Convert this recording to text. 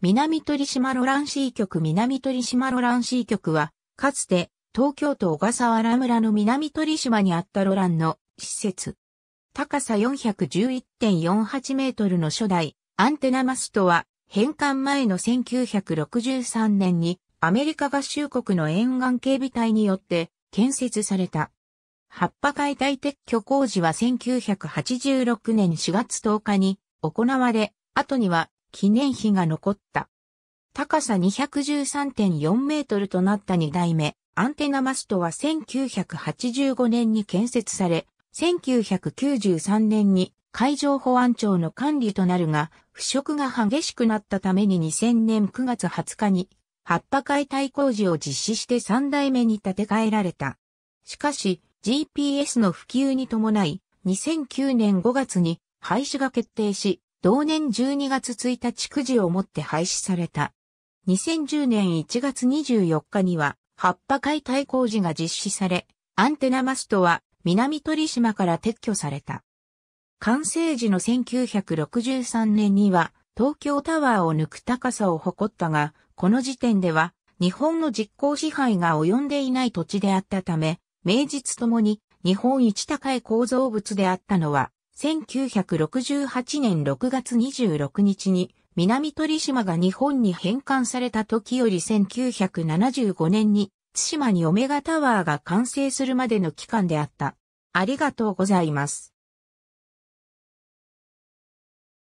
南鳥島ロランシー局南鳥島ロランシー局は、かつて東京都小笠原村の南鳥島にあったロランの施設。高さ411.48メートルの初代アンテナマストは返還前の1963年にアメリカ合衆国の沿岸警備隊によって建設された。葉っぱ解体撤去工事は1986年4月10日に行われ、後には記念碑が残った。高さ213.4メートルとなった2代目アンテナマストは1985年に建設され、1993年に海上保安庁の管理となるが、腐食が激しくなったために2000年9月20日に、葉っぱ解体工事を実施して3代目に建て替えられた。しかし、GPS の普及に伴い、2009年5月に廃止が決定し、同年12月1日9時をもって廃止された。2010年1月24日には、葉っぱ解体工事が実施され、アンテナマストは南鳥島から撤去された。完成時の1963年には東京タワーを抜く高さを誇ったが、この時点では日本の実行支配が及んでいない土地であったため、名実ともに日本一高い構造物であったのは、1968年6月26日に南鳥島が日本に返還された時より1975年に津島にオメガタワーが完成するまでの期間であった。ありがとうございます。